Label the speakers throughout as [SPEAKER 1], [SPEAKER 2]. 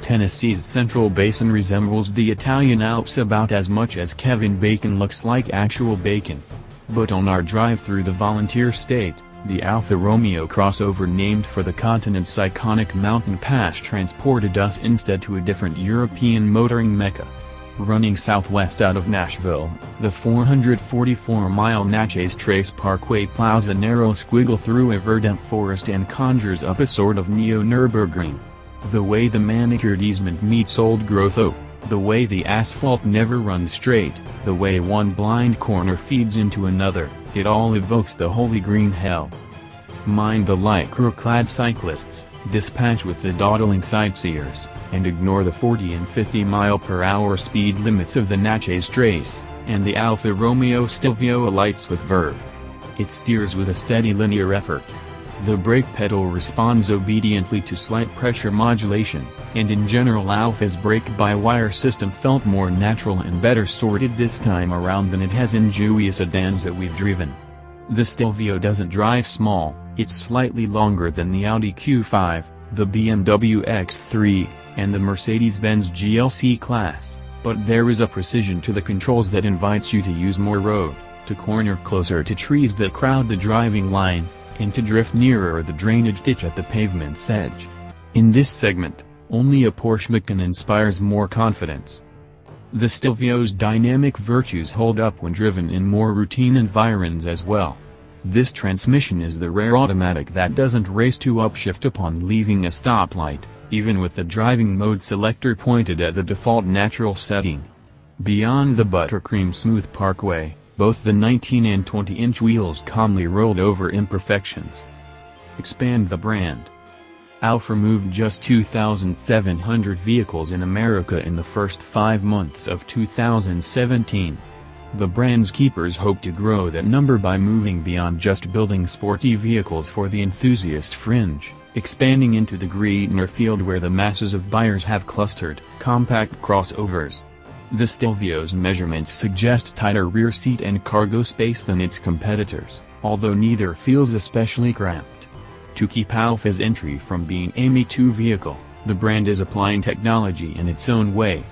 [SPEAKER 1] Tennessee's Central Basin resembles the Italian Alps about as much as Kevin Bacon looks like actual bacon. But on our drive through the volunteer state, the Alfa Romeo crossover named for the continent's iconic mountain pass transported us instead to a different European motoring mecca. Running southwest out of Nashville, the 444-mile Natchez Trace Parkway plows a narrow squiggle through a verdant forest and conjures up a sort of neo-Nürburgring. The way the manicured easement meets old growth oak, the way the asphalt never runs straight, the way one blind corner feeds into another, it all evokes the holy green hell. Mind the lycra-clad cyclists, dispatch with the dawdling sightseers, and ignore the 40 and 50 mile per hour speed limits of the Natchez Trace, and the Alfa Romeo Stelvio alights with verve. It steers with a steady linear effort, the brake pedal responds obediently to slight pressure modulation, and in general Alfa's brake-by-wire system felt more natural and better sorted this time around than it has in Giulia sedans that we've driven. The Stelvio doesn't drive small, it's slightly longer than the Audi Q5, the BMW X3, and the Mercedes-Benz GLC class, but there is a precision to the controls that invites you to use more road, to corner closer to trees that crowd the driving line, and to drift nearer the drainage ditch at the pavement's edge. In this segment, only a Porsche Macan inspires more confidence. The Stelvio's dynamic virtues hold up when driven in more routine environs as well. This transmission is the rare automatic that doesn't race to upshift upon leaving a stoplight, even with the driving mode selector pointed at the default natural setting. Beyond the buttercream smooth parkway, both the 19 and 20-inch wheels calmly rolled over imperfections. Expand the brand. Alfa moved just 2,700 vehicles in America in the first five months of 2017. The brand's keepers hope to grow that number by moving beyond just building sporty vehicles for the enthusiast fringe, expanding into the greener field where the masses of buyers have clustered, compact crossovers, the Stelvio's measurements suggest tighter rear seat and cargo space than its competitors, although neither feels especially cramped. To keep Alfa's entry from being a Me-Too vehicle, the brand is applying technology in its own way.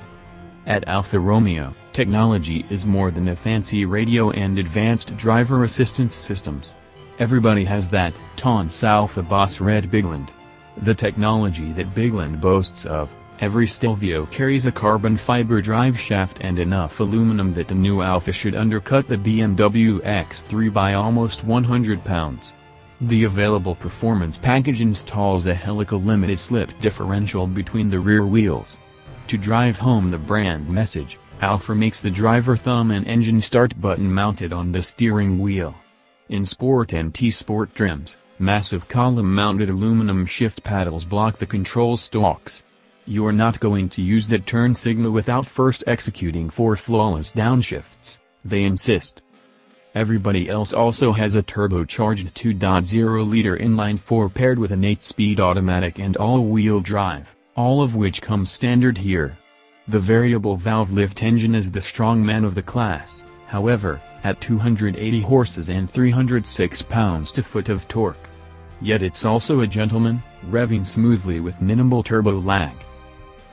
[SPEAKER 1] At Alfa Romeo, technology is more than a fancy radio and advanced driver assistance systems. Everybody has that, taunts Alfa boss Reid Bigland. The technology that Bigland boasts of, Every Stelvio carries a carbon fiber drive shaft and enough aluminum that the new Alfa should undercut the BMW X3 by almost 100 pounds. The available performance package installs a helical limited slip differential between the rear wheels. To drive home the brand message, Alfa makes the driver thumb and engine start button mounted on the steering wheel. In Sport and Ti-Sport trims, massive column-mounted aluminum shift paddles block the control stalks. You're not going to use that turn signal without first executing four flawless downshifts, they insist. Everybody else also has a turbocharged 2.0-liter inline-four paired with an 8-speed automatic and all-wheel drive, all of which comes standard here. The variable valve lift engine is the strongman of the class, however, at 280 horses and 306 pounds-to-foot of torque. Yet it's also a gentleman, revving smoothly with minimal turbo lag.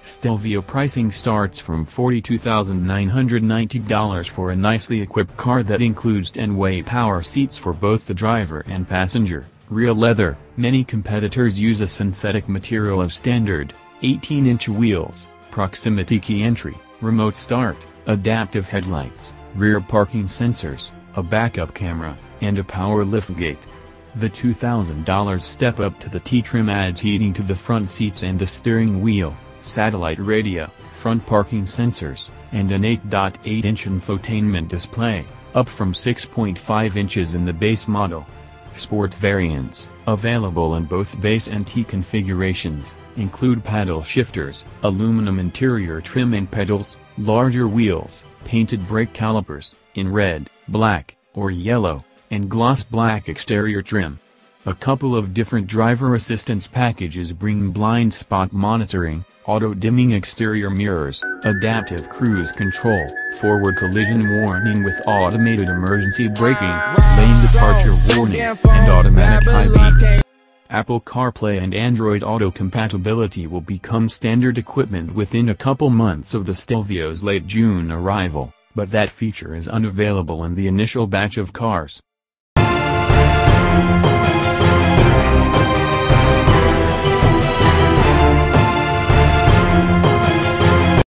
[SPEAKER 1] Stelvio pricing starts from $42,990 for a nicely equipped car that includes 10-way power seats for both the driver and passenger, real leather, many competitors use a synthetic material of standard, 18-inch wheels, proximity key entry, remote start, adaptive headlights, rear parking sensors, a backup camera, and a power liftgate. The $2,000 step up to the Ti-trim adds heating to the front seats and the steering wheel satellite radio, front parking sensors, and an 8.8-inch infotainment display, up from 6.5 inches in the base model. Sport variants, available in both base and Ti configurations, include paddle shifters, aluminum interior trim and pedals, larger wheels, painted brake calipers, in red, black, or yellow, and gloss black exterior trim. A couple of different driver assistance packages bring blind spot monitoring, auto-dimming exterior mirrors, adaptive cruise control, forward collision warning with automated emergency braking, lane departure warning, and automatic high beams. Apple CarPlay and Android Auto compatibility will become standard equipment within a couple months of the Stelvio's late June arrival, but that feature is unavailable in the initial batch of cars.